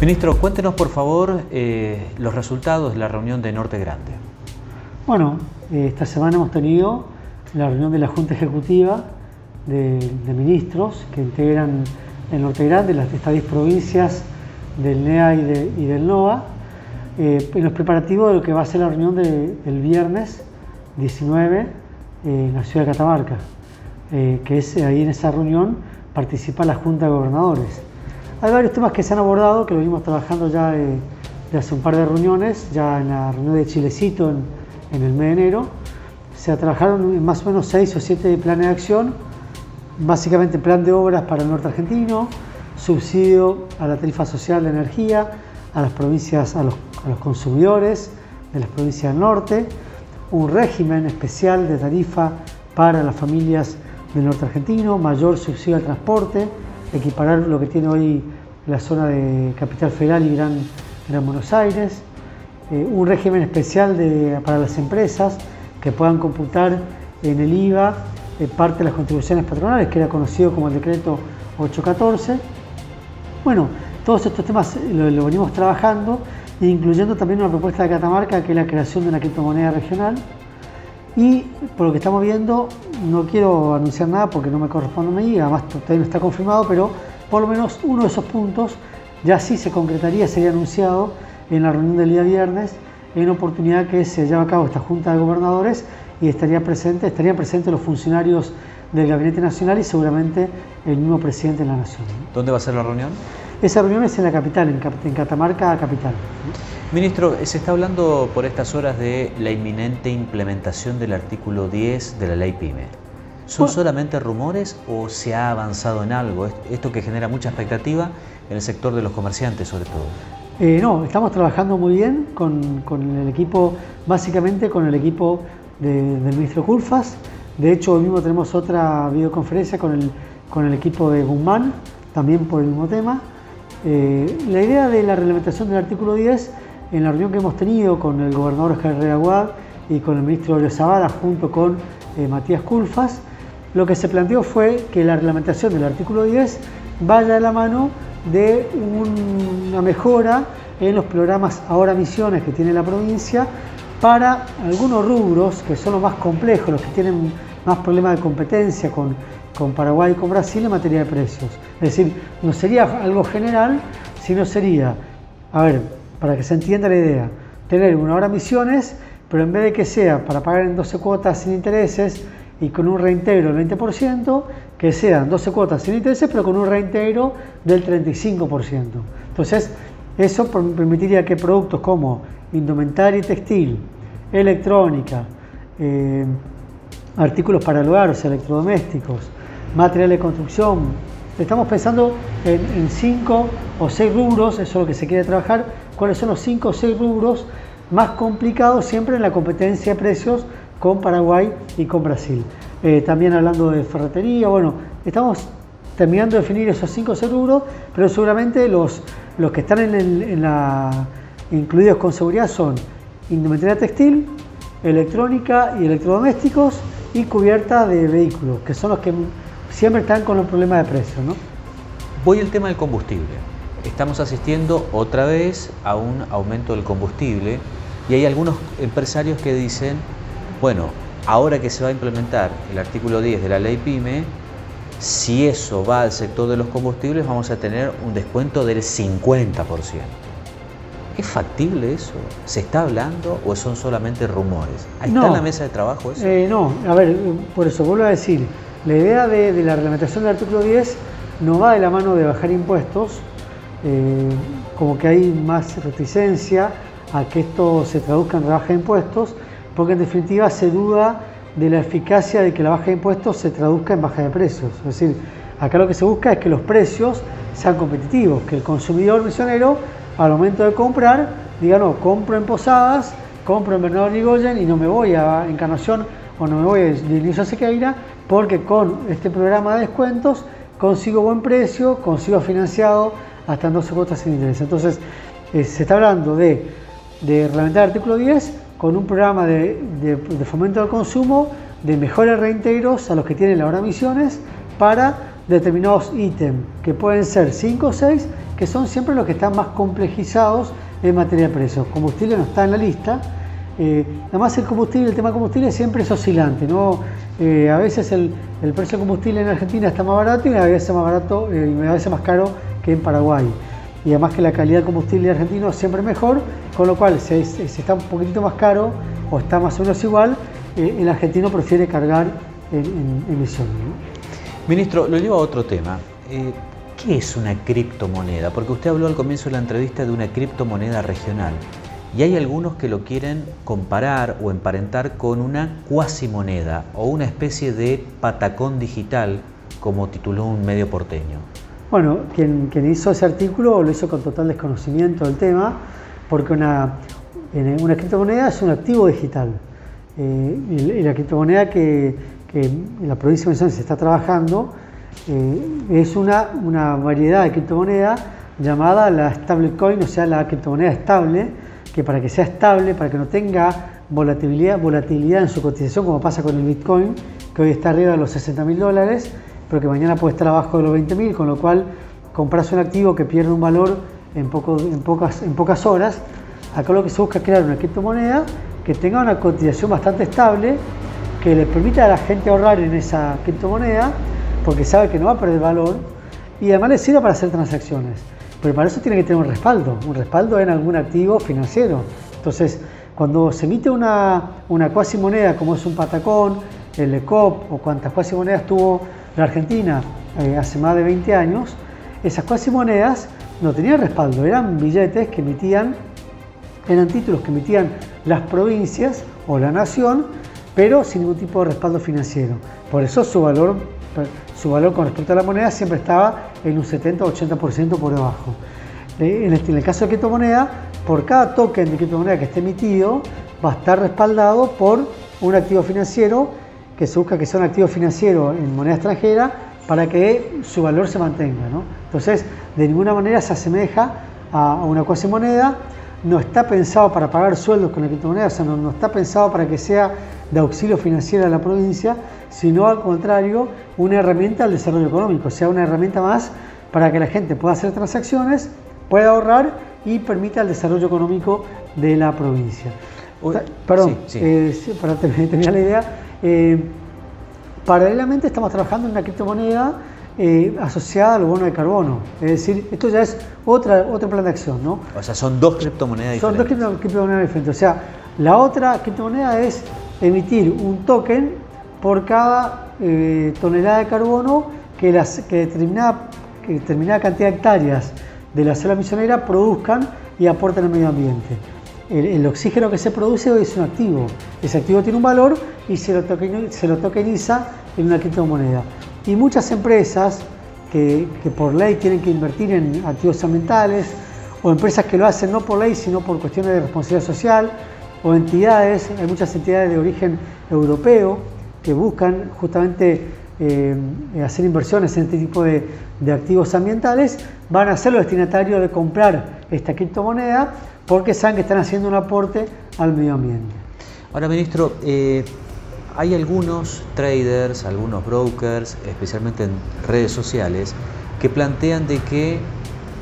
Ministro, cuéntenos por favor eh, los resultados de la reunión de Norte Grande. Bueno, eh, esta semana hemos tenido la reunión de la Junta Ejecutiva de, ministros que integran el Norte Grande, las, estas 10 provincias del NEA y, del NOA, eh, en los preparativos de lo que va a ser la reunión del viernes 19 en la ciudad de Catamarca, que es ahí en esa reunión participa la Junta de Gobernadores. Hay varios temas que se han abordado, que lo venimos trabajando ya de, hace un par de reuniones, ya en la reunión de Chilecito en, el mes de enero. Se trabajaron en más o menos seis o siete planes de acción, básicamente plan de obras para el norte argentino, subsidio a la tarifa social de energía, a las provincias, a los, a los consumidores de las provincias del norte, un régimen especial de tarifa para las familias del norte argentino, mayor subsidio al transporte, equiparar lo que tiene hoy la zona de Capital Federal y Gran, Buenos Aires, eh, un régimen especial para las empresas que puedan computar en el IVA eh, parte de las contribuciones patronales, que era conocido como el decreto 814. Bueno, todos estos temas lo, venimos trabajando, incluyendo también una propuesta de Catamarca, que es la creación de una criptomoneda regional. Y por lo que estamos viendo, no quiero anunciar nada porque no me corresponde a mí, además todavía no está confirmado, pero por lo menos uno de esos puntos ya sí se concretaría, sería anunciado en la reunión del día viernes, en oportunidad que se lleva a cabo esta Junta de Gobernadores y estaría presente, estarían presentes los funcionarios del Gabinete Nacional y seguramente el mismo presidente de la Nación. ¿Dónde va a ser la reunión? Esa reunión es en la capital, en, Catamarca, capital. Ministro, se está hablando por estas horas de la inminente implementación del artículo 10 de la ley PYME. ¿Son solamente rumores o se ha avanzado en algo? Esto que genera mucha expectativa en el sector de los comerciantes sobre todo. Eh, no, estamos trabajando muy bien con, el equipo, básicamente con el equipo del ministro Culfas. De hecho, hoy mismo tenemos otra videoconferencia con el, con el equipo de Guzmán, también por el mismo tema. Eh, la idea de la reglamentación del artículo 10, en la reunión que hemos tenido con el gobernador Oscar Herrera y con el ministro Olio Zavara, junto con eh, Matías Culfas, lo que se planteó fue que la reglamentación del artículo 10 vaya de la mano de una mejora en los programas ahora misiones que tiene la provincia para algunos rubros que son los más complejos, los que tienen más problemas de competencia con, con Paraguay y con Brasil en materia de precios. Es decir, no sería algo general, sino sería, a ver, para que se entienda la idea, tener una hora misiones, pero en vez de que sea para pagar en 12 cuotas sin intereses, y con un reintegro del 20%, que sean 12 cuotas sin intereses, pero con un reintegro del 35%. Entonces, eso permitiría que productos como indumentaria y textil, electrónica, eh, artículos para el hogar, o sea, electrodomésticos, materiales de construcción, estamos pensando en, en cinco o seis rubros, eso es lo que se quiere trabajar, cuáles son los cinco o seis rubros más complicados siempre en la competencia de precios con Paraguay y con Brasil. Eh, también hablando de ferretería, bueno, estamos terminando de definir esos cinco seguros, pero seguramente los, los que están en, la, incluidos con seguridad son indumentaria textil, electrónica y electrodomésticos y cubierta de vehículos, que son los que siempre están con los problemas de precio. ¿no? Voy al tema del combustible. Estamos asistiendo otra vez a un aumento del combustible y hay algunos empresarios que dicen bueno, ahora que se va a implementar el artículo 10 de la ley PYME, si eso va al sector de los combustibles, vamos a tener un descuento del 50%. ¿Es factible eso? ¿Se está hablando o son solamente rumores? ¿Está en la mesa de trabajo eso? Eh, no, a ver, por eso vuelvo a decir, la idea de, la reglamentación del artículo 10 no va de la mano de bajar impuestos, eh, como que hay más reticencia a que esto se traduzca en rebaja de impuestos, porque en definitiva se duda de la eficacia de que la baja de impuestos se traduzca en baja de precios. Es decir, acá lo que se busca es que los precios sean competitivos, que el consumidor misionero al momento de comprar diga, no, compro en Posadas, compro en Bernardo Nigoyen y no me voy a Encarnación o no me voy a Dionisio Sequeira, porque con este programa de descuentos consigo buen precio, consigo financiado hasta en 12 cuotas sin interés. Entonces, eh, se está hablando de, de reglamentar el artículo 10 con un programa de, fomento del consumo, de mejores reintegros a los que tienen la hora misiones para determinados ítems, que pueden ser 5 o 6, que son siempre los que están más complejizados en materia de precios. Combustible no está en la lista. Eh, además el combustible, el tema combustible siempre es oscilante. ¿no? Eh, a veces el, precio de combustible en Argentina está más barato y a veces más barato eh, a veces más caro que en Paraguay. Y además que la calidad del combustible argentino es siempre mejor, con lo cual si, está un poquitito más caro o está más o menos igual, el argentino prefiere cargar en, emisiones. Ministro, lo llevo a otro tema. ¿Qué es una criptomoneda? Porque usted habló al comienzo de la entrevista de una criptomoneda regional y hay algunos que lo quieren comparar o emparentar con una cuasimoneda o una especie de patacón digital, como tituló un medio porteño. Bueno, quien, hizo ese artículo lo hizo con total desconocimiento del tema, porque una, una criptomoneda es un activo digital. Eh, y, la criptomoneda que, en la provincia de Misiones se está trabajando eh, es una, una, variedad de criptomoneda llamada la stablecoin, o sea, la criptomoneda estable, que para que sea estable, para que no tenga volatilidad, volatilidad en su cotización, como pasa con el Bitcoin, que hoy está arriba de los 60 mil dólares, pero que mañana puede estar abajo de los 20 mil, con lo cual compras un activo que pierde un valor en, pocas, horas. Acá lo que se busca es crear una criptomoneda que tenga una cotización bastante estable, que le permita a la gente ahorrar en esa criptomoneda porque sabe que no va a perder valor y además le sirve para hacer transacciones. Pero para eso tiene que tener un respaldo, un respaldo en algún activo financiero. Entonces, cuando se emite una, una cuasi moneda como es un patacón, el ECOP o cuantas cuasi monedas tuvo la Argentina eh, hace más de 20 años, esas cuasi monedas no tenían respaldo, eran billetes que emitían, eran títulos que emitían las provincias o la nación, pero sin ningún tipo de respaldo financiero. Por eso su valor su valor con respecto a la moneda siempre estaba en un 70 o 80% por debajo. En, este, en el caso de criptomoneda, por cada token de criptomoneda que esté emitido, va a estar respaldado por un activo financiero que se busca que sea un activo financiero en moneda extranjera para que su valor se mantenga. Entonces, de ninguna manera se asemeja a una cuasi moneda, no está pensado para pagar sueldos con la criptomoneda, o sea, no está pensado para que sea de auxilio financiero a la provincia, sino al contrario, una herramienta al desarrollo económico, o sea, una herramienta más para que la gente pueda hacer transacciones, pueda ahorrar y permita el desarrollo económico de la provincia. Perdón, eh, para terminar la idea, eh, paralelamente estamos trabajando en una criptomoneda eh, asociada al bono de carbono. Es decir, esto ya es otra, otro plan de acción, ¿no? O sea, son dos criptomonedas diferentes. Son dos criptomonedas diferentes. O sea, la otra criptomoneda es emitir un token por cada eh, tonelada de carbono que, las, que, determinada, que determinada cantidad de hectáreas de la selva misionera produzcan y aporten al medio ambiente. El, oxígeno que se produce hoy es un activo. Ese activo tiene un valor y se lo, se lo tokeniza en una criptomoneda. Y muchas empresas que, que, por ley tienen que invertir en activos ambientales, o empresas que lo hacen no por ley, sino por cuestiones de responsabilidad social, o entidades, hay muchas entidades de origen europeo que buscan justamente eh, hacer inversiones en este tipo de, activos ambientales, van a ser los destinatarios de comprar esta criptomoneda porque saben que están haciendo un aporte al medio ambiente. Ahora, ministro, eh, hay algunos traders, algunos brokers, especialmente en redes sociales, que plantean de que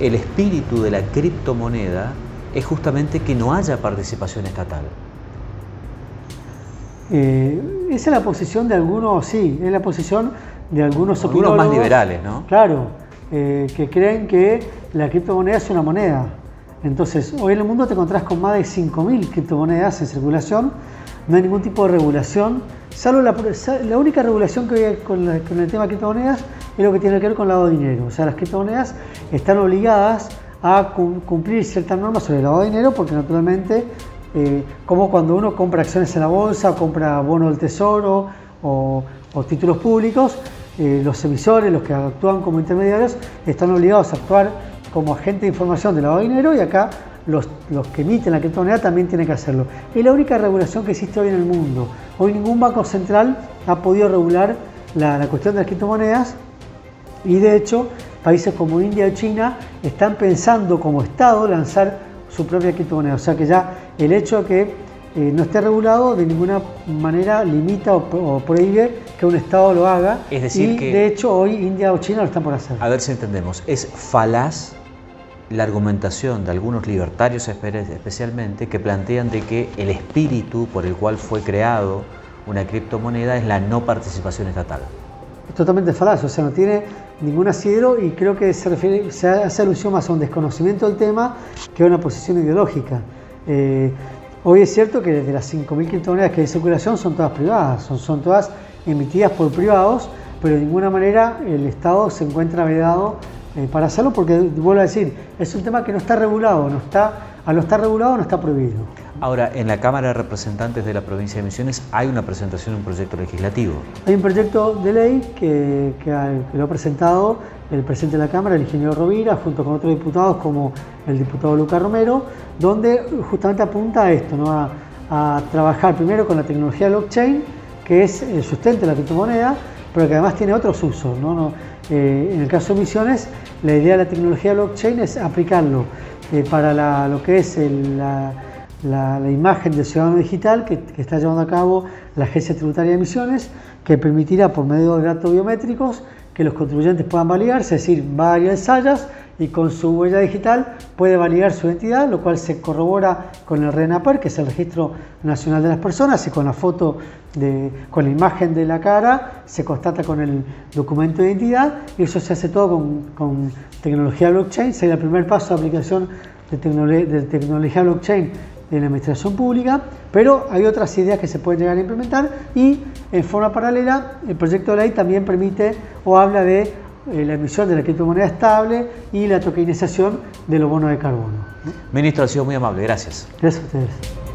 el espíritu de la criptomoneda es justamente que no haya participación estatal. Eh, esa es la posición de algunos, sí, es la posición de algunos Algunos más liberales, ¿no? Claro, eh, que creen que la criptomoneda es una moneda. Entonces, hoy en el mundo te encontrás con más de 5.000 criptomonedas en circulación, no hay ningún tipo de regulación, salvo la, la única regulación que hay con, con el tema de criptomonedas es lo que tiene que ver con lavado de dinero. O sea, las criptomonedas están obligadas a cumplir ciertas normas sobre el lavado de dinero porque naturalmente, eh, como cuando uno compra acciones en la bolsa, compra bonos del tesoro o, títulos públicos, eh, los emisores, los que actúan como intermediarios, están obligados a actuar como agente de información de lavado de dinero y acá los, los, que emiten la criptomoneda también tienen que hacerlo. Es la única regulación que existe hoy en el mundo. Hoy ningún banco central ha podido regular la, la cuestión de las criptomonedas y de hecho países como India y China están pensando como Estado lanzar su propia criptomoneda. O sea que ya el hecho de que eh, no esté regulado, de ninguna manera limita o, prohíbe que un Estado lo haga. Es decir, y, que. De hecho, hoy India o China lo están por hacer. A ver si entendemos. Es falaz la argumentación de algunos libertarios especialmente que plantean de que el espíritu por el cual fue creado una criptomoneda es la no participación estatal. Totalmente falaz, o sea, no tiene ningún asidero y creo que se, refiere, se hace alusión más a un desconocimiento del tema que a una posición ideológica. Eh, hoy es cierto que desde las 5.000 criptomonedas que hay en circulación son todas privadas, son, son todas emitidas por privados, pero de ninguna manera el Estado se encuentra vedado eh, para hacerlo porque, vuelvo a decir, es un tema que no está regulado, no está, al no estar regulado no está prohibido. Ahora, en la Cámara de Representantes de la provincia de Misiones hay una presentación de un proyecto legislativo. Hay un proyecto de ley que, lo ha presentado el presidente de la Cámara, el ingeniero Rovira, junto con otros diputados como el diputado Lucas Romero, donde justamente apunta a esto, ¿no? a, trabajar primero con la tecnología blockchain, que es el sustento de la criptomoneda, pero que además tiene otros usos. ¿no? Eh, en el caso de Misiones, la idea de la tecnología blockchain es aplicarlo eh, para lo que es la la, imagen del ciudadano digital que, está llevando a cabo la Agencia Tributaria de Emisiones, que permitirá por medio de datos biométricos que los contribuyentes puedan validarse, es decir, varias sayas y con su huella digital puede validar su identidad, lo cual se corrobora con el RENAPER, que es el Registro Nacional de las Personas, y con la foto, de, con la imagen de la cara, se constata con el documento de identidad, y eso se hace todo con, con tecnología blockchain, sería el primer paso de aplicación de, de tecnología blockchain de la administración pública, pero hay otras ideas que se pueden llegar a implementar y en forma paralela el proyecto de ley también permite o habla de eh, la emisión de la criptomoneda estable y la tokenización de los bonos de carbono. Ministro, ha sido muy amable, gracias. Gracias a ustedes.